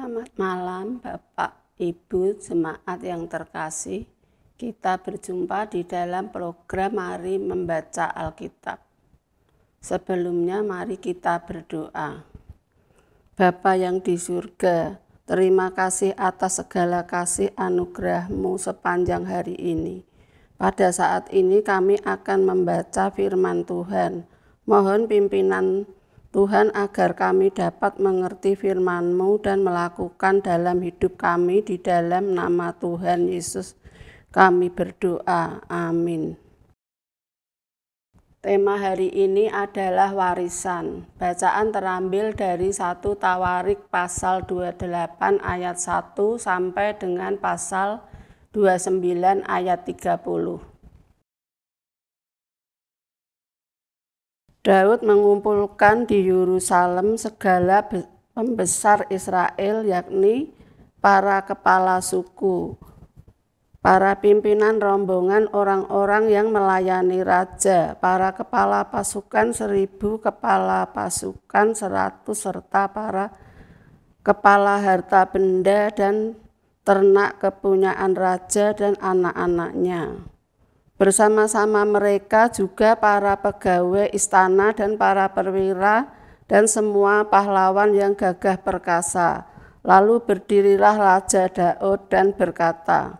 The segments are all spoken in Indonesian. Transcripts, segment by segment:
Selamat malam Bapak Ibu jemaat yang terkasih. Kita berjumpa di dalam program Mari Membaca Alkitab. Sebelumnya mari kita berdoa. Bapa yang di surga, terima kasih atas segala kasih anugerahmu sepanjang hari ini. Pada saat ini kami akan membaca firman Tuhan. Mohon pimpinan Tuhan agar kami dapat mengerti firman-Mu dan melakukan dalam hidup kami di dalam nama Tuhan Yesus. Kami berdoa. Amin. Tema hari ini adalah warisan. Bacaan terambil dari 1 Tawarik pasal 28 ayat 1 sampai dengan pasal 29 ayat 30. Daud mengumpulkan di Yerusalem segala pembesar Israel yakni para kepala suku, para pimpinan rombongan orang-orang yang melayani raja, para kepala pasukan seribu, kepala pasukan seratus, serta para kepala harta benda dan ternak kepunyaan raja dan anak-anaknya. Bersama-sama mereka juga para pegawai istana dan para perwira dan semua pahlawan yang gagah perkasa. Lalu berdirilah Raja Daud dan berkata,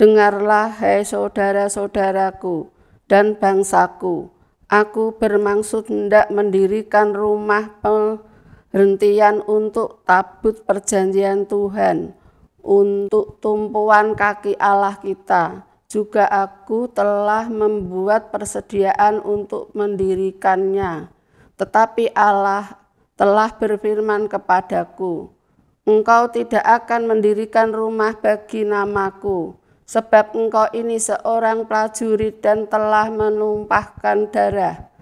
Dengarlah hai saudara-saudaraku dan bangsaku, aku bermaksud hendak mendirikan rumah penghentian untuk tabut perjanjian Tuhan, untuk tumpuan kaki Allah kita, juga aku telah membuat persediaan untuk mendirikannya. Tetapi Allah telah berfirman kepadaku, Engkau tidak akan mendirikan rumah bagi namaku, sebab engkau ini seorang prajurit dan telah menumpahkan darah.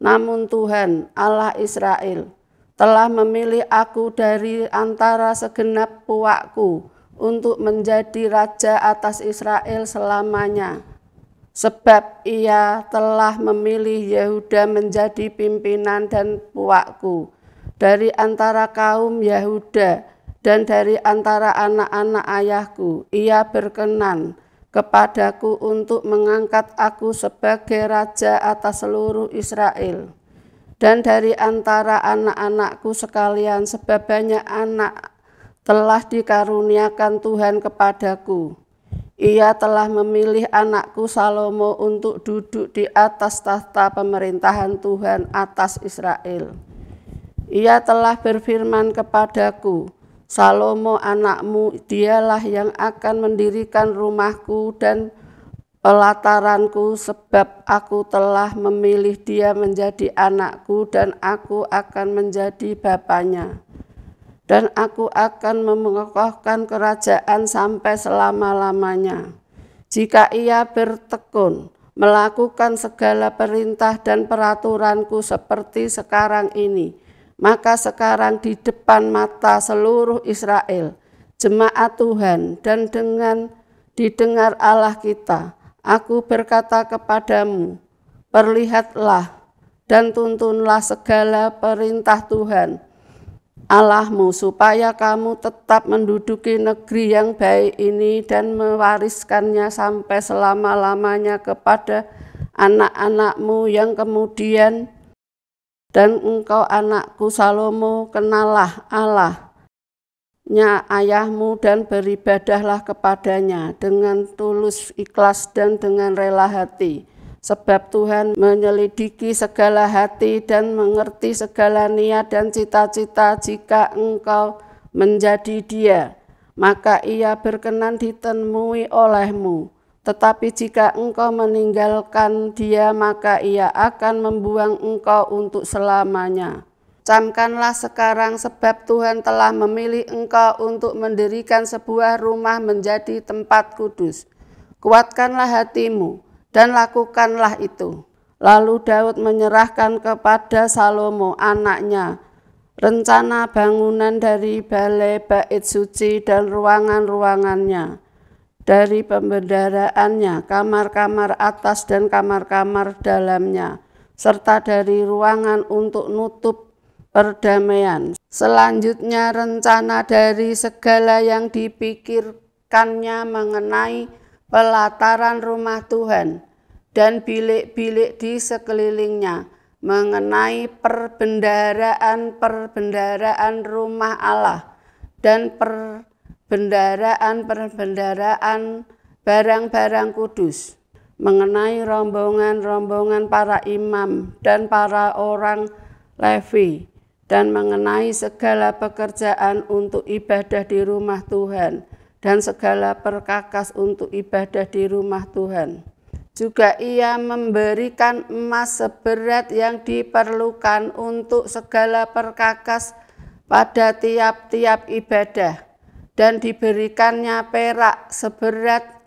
Namun Tuhan, Allah Israel, telah memilih aku dari antara segenap puakku, untuk menjadi raja atas Israel selamanya. Sebab ia telah memilih Yehuda menjadi pimpinan dan puakku dari antara kaum Yehuda dan dari antara anak-anak ayahku. Ia berkenan kepadaku untuk mengangkat aku sebagai raja atas seluruh Israel. Dan dari antara anak-anakku sekalian, sebab banyak anak telah dikaruniakan Tuhan kepadaku. Ia telah memilih anakku Salomo untuk duduk di atas tahta pemerintahan Tuhan atas Israel. Ia telah berfirman kepadaku, Salomo anakmu dialah yang akan mendirikan rumahku dan pelataranku sebab aku telah memilih dia menjadi anakku dan aku akan menjadi bapaknya dan aku akan mengokohkan kerajaan sampai selama-lamanya. Jika ia bertekun melakukan segala perintah dan peraturanku seperti sekarang ini, maka sekarang di depan mata seluruh Israel, jemaat Tuhan, dan dengan didengar Allah kita, aku berkata kepadamu, perlihatlah dan tuntunlah segala perintah Tuhan, Allahmu supaya kamu tetap menduduki negeri yang baik ini dan mewariskannya sampai selama-lamanya kepada anak-anakmu yang kemudian. Dan engkau anakku Salomo kenalah Allah nya ayahmu dan beribadahlah kepadanya dengan tulus ikhlas dan dengan rela hati Sebab Tuhan menyelidiki segala hati dan mengerti segala niat dan cita-cita jika engkau menjadi dia, maka ia berkenan ditemui olehmu. Tetapi jika engkau meninggalkan dia, maka ia akan membuang engkau untuk selamanya. Camkanlah sekarang sebab Tuhan telah memilih engkau untuk mendirikan sebuah rumah menjadi tempat kudus. Kuatkanlah hatimu, dan lakukanlah itu. Lalu Daud menyerahkan kepada Salomo anaknya rencana bangunan dari balai bait suci dan ruangan-ruangannya, dari pembendaraannya, kamar-kamar atas dan kamar-kamar dalamnya, serta dari ruangan untuk nutup perdamaian. Selanjutnya rencana dari segala yang dipikirkannya mengenai pelataran rumah Tuhan dan bilik-bilik di sekelilingnya mengenai perbendaraan-perbendaraan rumah Allah dan perbendaraan-perbendaraan barang-barang kudus mengenai rombongan-rombongan para imam dan para orang Levi dan mengenai segala pekerjaan untuk ibadah di rumah Tuhan dan segala perkakas untuk ibadah di rumah Tuhan. Juga ia memberikan emas seberat yang diperlukan untuk segala perkakas pada tiap-tiap ibadah dan diberikannya perak seberat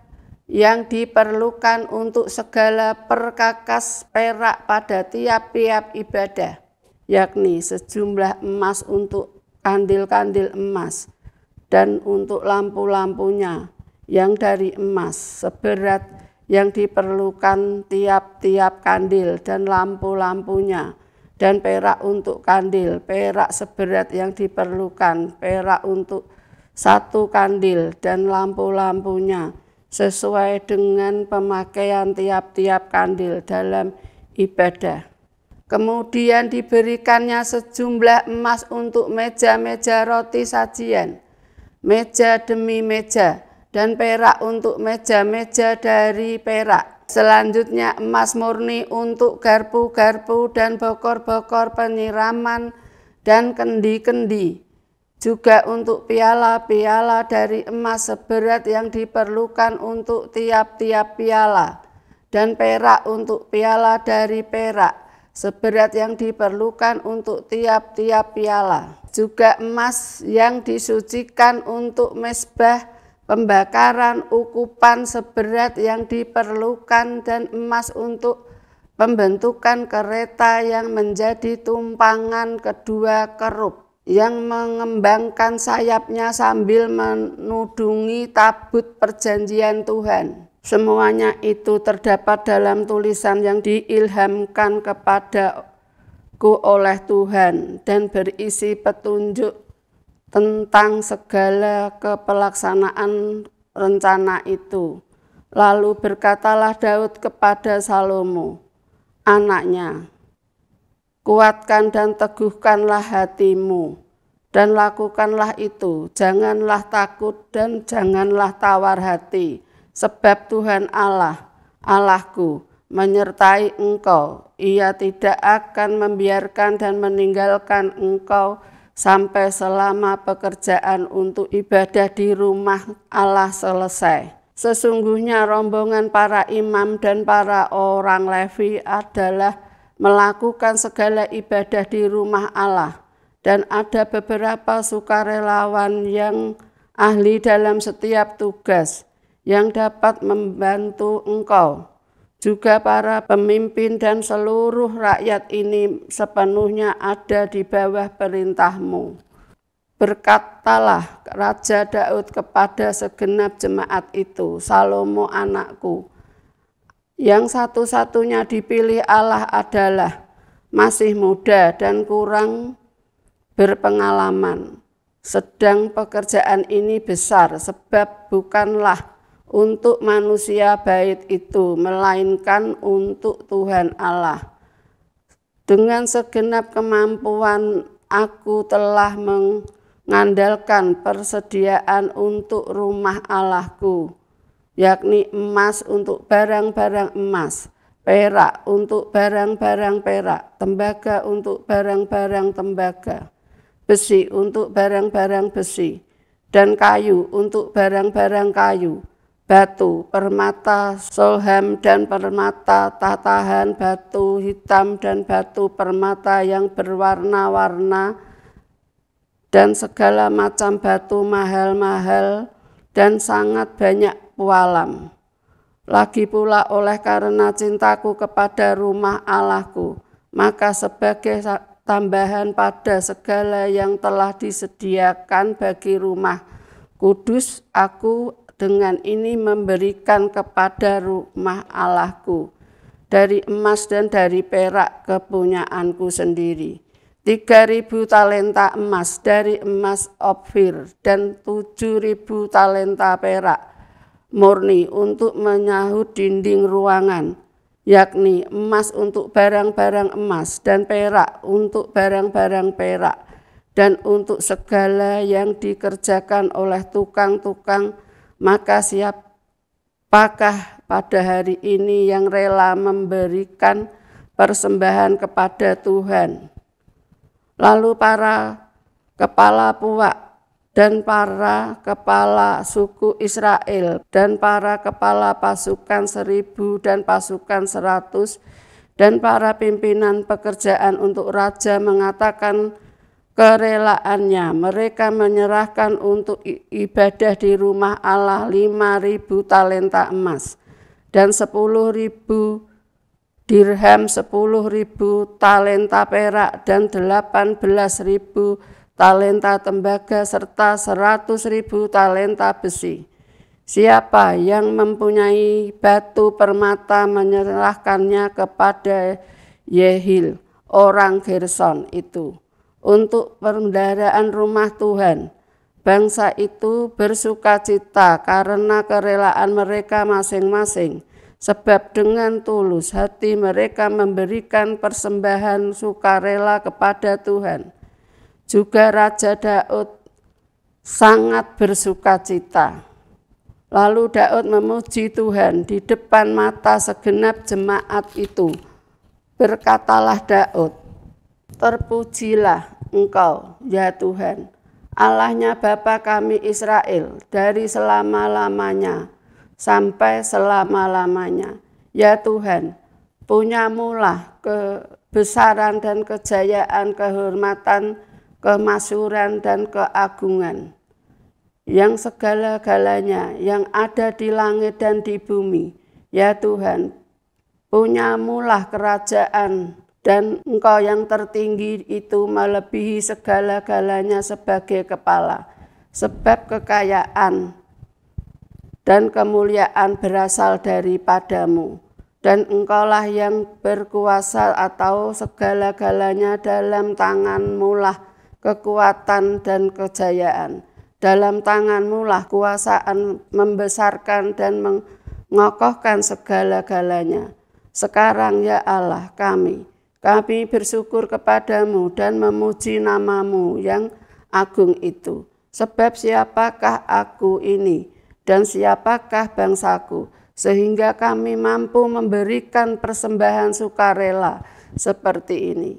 yang diperlukan untuk segala perkakas perak pada tiap-tiap ibadah, yakni sejumlah emas untuk kandil-kandil emas dan untuk lampu-lampunya yang dari emas seberat yang diperlukan tiap-tiap kandil dan lampu-lampunya dan perak untuk kandil, perak seberat yang diperlukan, perak untuk satu kandil dan lampu-lampunya sesuai dengan pemakaian tiap-tiap kandil dalam ibadah. Kemudian diberikannya sejumlah emas untuk meja-meja roti sajian, meja demi meja, dan perak untuk meja-meja dari perak. Selanjutnya emas murni untuk garpu-garpu dan bokor-bokor penyiraman dan kendi-kendi juga untuk piala-piala dari emas seberat yang diperlukan untuk tiap-tiap piala, dan perak untuk piala dari perak seberat yang diperlukan untuk tiap-tiap piala. Juga emas yang disucikan untuk mesbah pembakaran ukupan seberat yang diperlukan dan emas untuk pembentukan kereta yang menjadi tumpangan kedua kerup yang mengembangkan sayapnya sambil menudungi tabut perjanjian Tuhan. Semuanya itu terdapat dalam tulisan yang diilhamkan kepadaku oleh Tuhan dan berisi petunjuk tentang segala kepelaksanaan rencana itu. Lalu berkatalah Daud kepada Salomo, anaknya, Kuatkan dan teguhkanlah hatimu, dan lakukanlah itu. Janganlah takut dan janganlah tawar hati, sebab Tuhan Allah, Allahku, menyertai engkau. Ia tidak akan membiarkan dan meninggalkan engkau sampai selama pekerjaan untuk ibadah di rumah Allah selesai. Sesungguhnya rombongan para imam dan para orang Levi adalah melakukan segala ibadah di rumah Allah, dan ada beberapa sukarelawan yang ahli dalam setiap tugas yang dapat membantu engkau. Juga para pemimpin dan seluruh rakyat ini sepenuhnya ada di bawah perintahmu. Berkatalah Raja Daud kepada segenap jemaat itu, Salomo anakku, yang satu-satunya dipilih Allah adalah masih muda dan kurang berpengalaman. Sedang pekerjaan ini besar sebab bukanlah untuk manusia bait itu, melainkan untuk Tuhan Allah. Dengan segenap kemampuan aku telah mengandalkan persediaan untuk rumah Allahku yakni emas untuk barang-barang emas, perak untuk barang-barang perak, tembaga untuk barang-barang tembaga, besi untuk barang-barang besi, dan kayu untuk barang-barang kayu, batu, permata, solham, dan permata tatahan, batu hitam, dan batu permata yang berwarna-warna, dan segala macam batu mahal-mahal, dan sangat banyak pualam. Lagi pula oleh karena cintaku kepada rumah Allahku, maka sebagai tambahan pada segala yang telah disediakan bagi rumah kudus, aku dengan ini memberikan kepada rumah Allahku dari emas dan dari perak kepunyaanku sendiri. 3000 talenta emas dari emas Ophir dan 7000 talenta perak murni untuk menyahut dinding ruangan yakni emas untuk barang-barang emas dan perak untuk barang-barang perak dan untuk segala yang dikerjakan oleh tukang-tukang maka siapakah pada hari ini yang rela memberikan persembahan kepada Tuhan? Lalu para kepala puak dan para kepala suku Israel dan para kepala pasukan seribu dan pasukan seratus dan para pimpinan pekerjaan untuk raja mengatakan kerelaannya. Mereka menyerahkan untuk ibadah di rumah Allah lima ribu talenta emas dan sepuluh ribu dirham sepuluh ribu talenta perak dan delapan belas ribu talenta tembaga serta seratus ribu talenta besi. Siapa yang mempunyai batu permata menyerahkannya kepada Yehil, orang Gerson itu, untuk pendaraan rumah Tuhan. Bangsa itu bersuka cita karena kerelaan mereka masing-masing sebab dengan tulus hati mereka memberikan persembahan sukarela kepada Tuhan. Juga Raja Daud sangat bersuka cita. Lalu Daud memuji Tuhan di depan mata segenap jemaat itu. Berkatalah Daud, Terpujilah engkau, ya Tuhan, Allahnya Bapa kami Israel dari selama-lamanya sampai selama-lamanya. Ya Tuhan, punyamulah kebesaran dan kejayaan, kehormatan, kemasuran dan keagungan. Yang segala-galanya yang ada di langit dan di bumi. Ya Tuhan, punyamulah kerajaan dan engkau yang tertinggi itu melebihi segala-galanya sebagai kepala. Sebab kekayaan, dan kemuliaan berasal daripadamu. Dan engkaulah yang berkuasa atau segala-galanya dalam tanganmu lah kekuatan dan kejayaan. Dalam tanganmu lah kuasaan membesarkan dan mengokohkan segala-galanya. Sekarang ya Allah kami, kami bersyukur kepadamu dan memuji namamu yang agung itu. Sebab siapakah aku ini? dan siapakah bangsaku, sehingga kami mampu memberikan persembahan sukarela seperti ini.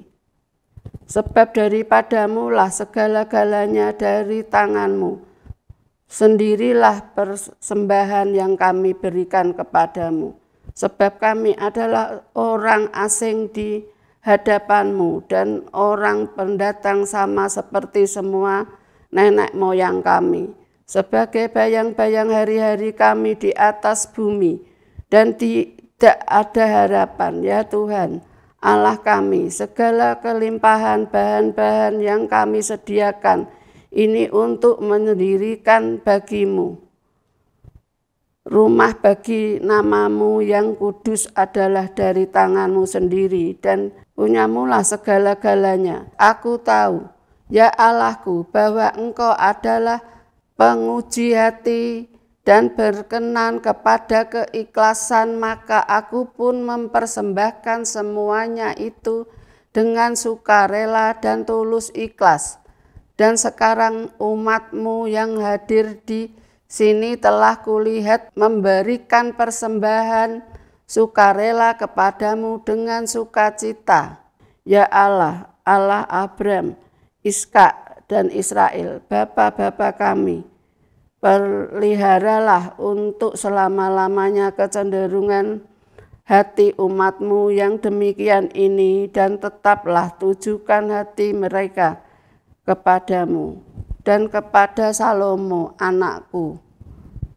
Sebab daripadamu lah segala-galanya dari tanganmu. Sendirilah persembahan yang kami berikan kepadamu. Sebab kami adalah orang asing di hadapanmu dan orang pendatang sama seperti semua nenek moyang kami. Sebagai bayang-bayang hari-hari kami di atas bumi dan tidak ada harapan ya Tuhan Allah kami segala kelimpahan bahan-bahan yang kami sediakan ini untuk mendirikan bagimu. Rumah bagi namamu yang kudus adalah dari tanganmu sendiri dan punyamulah segala-galanya aku tahu ya Allahku bahwa engkau adalah penguji hati dan berkenan kepada keikhlasan, maka aku pun mempersembahkan semuanya itu dengan sukarela dan tulus ikhlas. Dan sekarang umatmu yang hadir di sini telah kulihat memberikan persembahan sukarela kepadamu dengan sukacita. Ya Allah, Allah Abram, Iskak, dan Israel, Bapa-Bapa kami, peliharalah untuk selama-lamanya kecenderungan hati umatmu yang demikian ini dan tetaplah tujukan hati mereka kepadamu dan kepada Salomo anakku.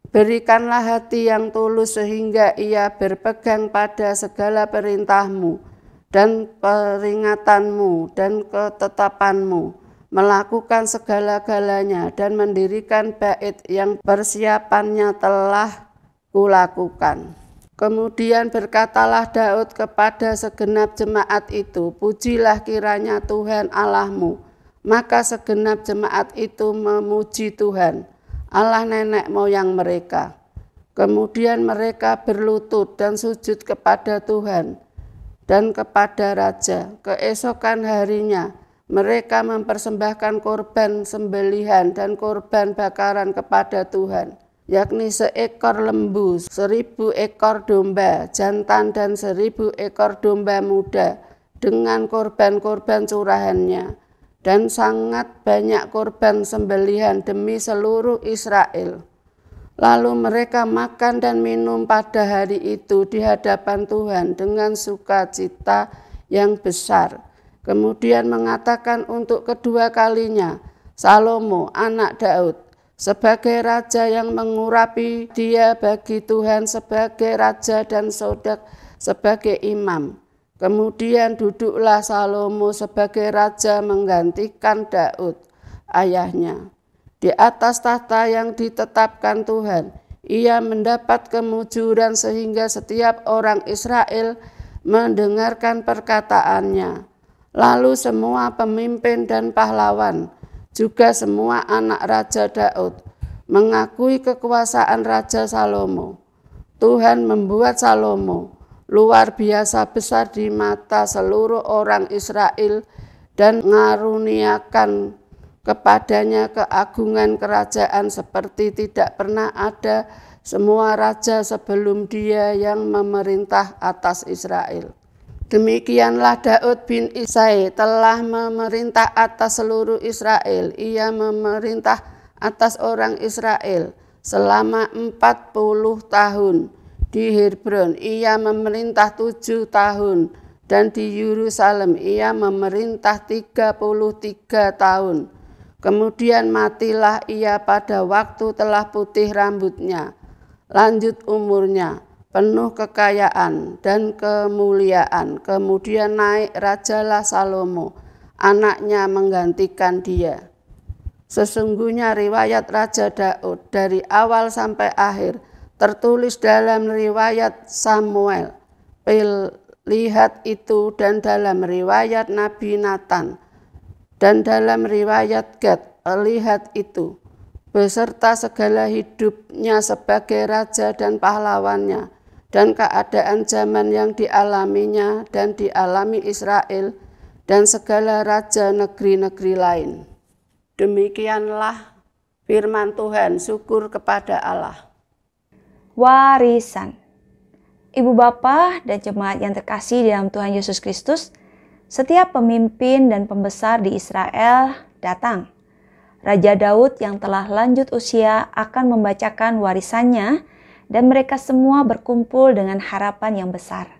Berikanlah hati yang tulus sehingga ia berpegang pada segala perintahmu dan peringatanmu dan ketetapanmu melakukan segala-galanya dan mendirikan bait yang persiapannya telah kulakukan. Kemudian berkatalah Daud kepada segenap jemaat itu, Pujilah kiranya Tuhan Allahmu. Maka segenap jemaat itu memuji Tuhan, Allah nenek moyang mereka. Kemudian mereka berlutut dan sujud kepada Tuhan dan kepada Raja. Keesokan harinya mereka mempersembahkan korban sembelihan dan korban bakaran kepada Tuhan yakni seekor lembu, seribu ekor domba jantan dan seribu ekor domba muda dengan korban-korban curahannya dan sangat banyak korban sembelihan demi seluruh Israel. Lalu mereka makan dan minum pada hari itu di hadapan Tuhan dengan sukacita yang besar. Kemudian mengatakan untuk kedua kalinya, Salomo anak Daud, sebagai raja yang mengurapi dia bagi Tuhan sebagai raja dan sodak sebagai imam. Kemudian duduklah Salomo sebagai raja menggantikan Daud, ayahnya. Di atas tahta yang ditetapkan Tuhan, ia mendapat kemujuran sehingga setiap orang Israel mendengarkan perkataannya. Lalu semua pemimpin dan pahlawan, juga semua anak Raja Daud mengakui kekuasaan Raja Salomo. Tuhan membuat Salomo luar biasa besar di mata seluruh orang Israel dan mengaruniakan kepadanya keagungan kerajaan seperti tidak pernah ada semua raja sebelum dia yang memerintah atas Israel. Demikianlah Daud bin Isai telah memerintah atas seluruh Israel. Ia memerintah atas orang Israel selama 40 tahun. Di Hebron ia memerintah tujuh tahun dan di Yerusalem ia memerintah 33 tahun. Kemudian matilah ia pada waktu telah putih rambutnya. Lanjut umurnya penuh kekayaan dan kemuliaan. Kemudian naik Rajalah Salomo, anaknya menggantikan dia. Sesungguhnya riwayat Raja Daud dari awal sampai akhir tertulis dalam riwayat Samuel, lihat itu dan dalam riwayat Nabi Nathan dan dalam riwayat Gad, lihat itu beserta segala hidupnya sebagai raja dan pahlawannya dan keadaan zaman yang dialaminya dan dialami Israel dan segala raja negeri-negeri lain. Demikianlah firman Tuhan, syukur kepada Allah. Warisan Ibu Bapa dan jemaat yang terkasih dalam Tuhan Yesus Kristus, setiap pemimpin dan pembesar di Israel datang. Raja Daud yang telah lanjut usia akan membacakan warisannya dan mereka semua berkumpul dengan harapan yang besar.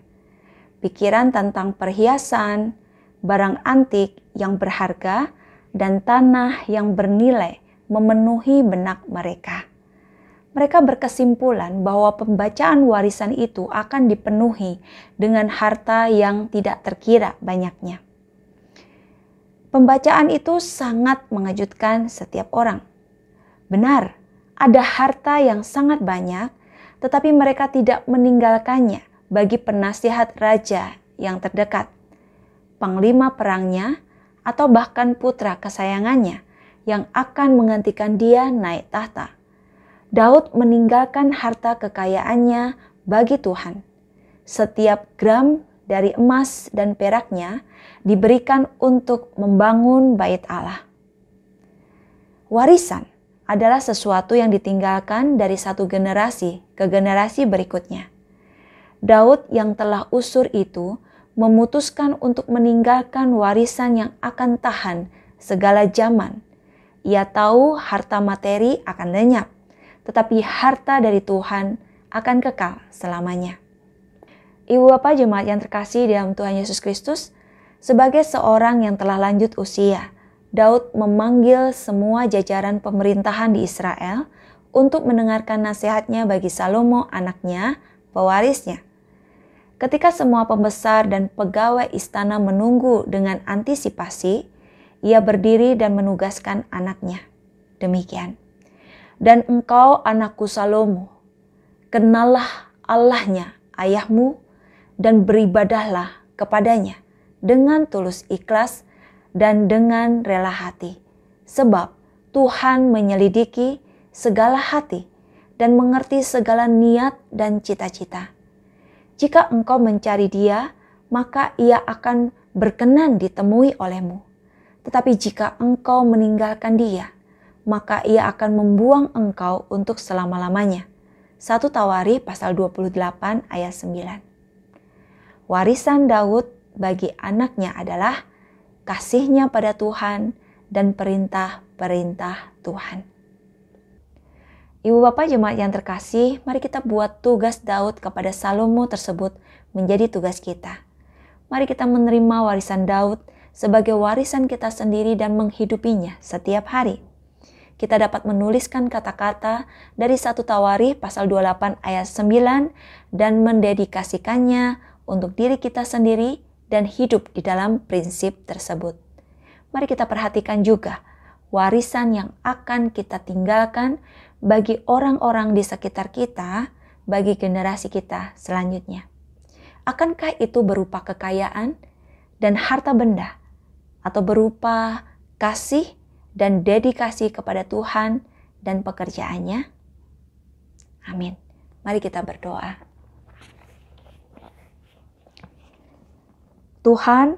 Pikiran tentang perhiasan, barang antik yang berharga, dan tanah yang bernilai memenuhi benak mereka. Mereka berkesimpulan bahwa pembacaan warisan itu akan dipenuhi dengan harta yang tidak terkira banyaknya. Pembacaan itu sangat mengejutkan setiap orang. Benar, ada harta yang sangat banyak tetapi mereka tidak meninggalkannya bagi penasihat raja yang terdekat, panglima perangnya, atau bahkan putra kesayangannya yang akan menggantikan dia naik tahta. Daud meninggalkan harta kekayaannya bagi Tuhan. Setiap gram dari emas dan peraknya diberikan untuk membangun bait Allah. Warisan adalah sesuatu yang ditinggalkan dari satu generasi ke generasi berikutnya. Daud yang telah usur itu memutuskan untuk meninggalkan warisan yang akan tahan segala zaman. Ia tahu harta materi akan lenyap, tetapi harta dari Tuhan akan kekal selamanya. Ibu bapak jemaat yang terkasih dalam Tuhan Yesus Kristus, sebagai seorang yang telah lanjut usia, Daud memanggil semua jajaran pemerintahan di Israel untuk mendengarkan nasihatnya bagi Salomo anaknya, pewarisnya. Ketika semua pembesar dan pegawai istana menunggu dengan antisipasi, ia berdiri dan menugaskan anaknya. Demikian. Dan engkau anakku Salomo, kenallah Allahnya ayahmu dan beribadahlah kepadanya dengan tulus ikhlas dan dengan rela hati. Sebab Tuhan menyelidiki segala hati dan mengerti segala niat dan cita-cita. Jika engkau mencari dia, maka ia akan berkenan ditemui olehmu. Tetapi jika engkau meninggalkan dia, maka ia akan membuang engkau untuk selama-lamanya. 1 Tawari pasal 28 ayat 9. Warisan Daud bagi anaknya adalah kasihnya pada Tuhan dan perintah-perintah Tuhan. Ibu bapak jemaat yang terkasih, mari kita buat tugas Daud kepada Salomo tersebut menjadi tugas kita. Mari kita menerima warisan Daud sebagai warisan kita sendiri dan menghidupinya setiap hari. Kita dapat menuliskan kata-kata dari satu Tawari pasal 28 ayat 9 dan mendedikasikannya untuk diri kita sendiri dan hidup di dalam prinsip tersebut. Mari kita perhatikan juga warisan yang akan kita tinggalkan bagi orang-orang di sekitar kita, bagi generasi kita selanjutnya. Akankah itu berupa kekayaan dan harta benda atau berupa kasih dan dedikasi kepada Tuhan dan pekerjaannya? Amin. Mari kita berdoa. Tuhan,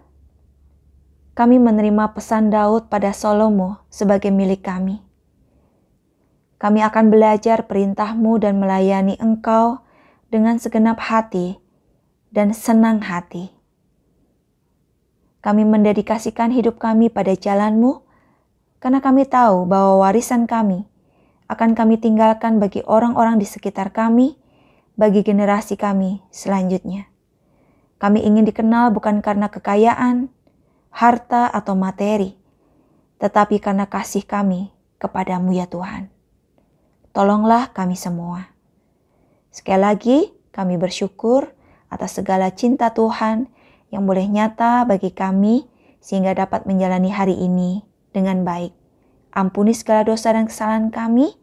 kami menerima pesan Daud pada Salomo sebagai milik kami. Kami akan belajar perintahmu dan melayani engkau dengan segenap hati dan senang hati. Kami mendedikasikan hidup kami pada jalanmu, karena kami tahu bahwa warisan kami akan kami tinggalkan bagi orang-orang di sekitar kami, bagi generasi kami selanjutnya. Kami ingin dikenal bukan karena kekayaan, harta, atau materi, tetapi karena kasih kami kepadamu ya Tuhan. Tolonglah kami semua. Sekali lagi, kami bersyukur atas segala cinta Tuhan yang boleh nyata bagi kami sehingga dapat menjalani hari ini dengan baik. Ampuni segala dosa dan kesalahan kami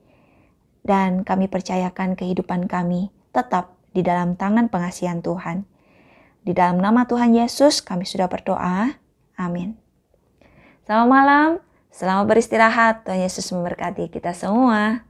dan kami percayakan kehidupan kami tetap di dalam tangan pengasihan Tuhan. Di dalam nama Tuhan Yesus kami sudah berdoa. Amin. Selamat malam, selamat beristirahat. Tuhan Yesus memberkati kita semua.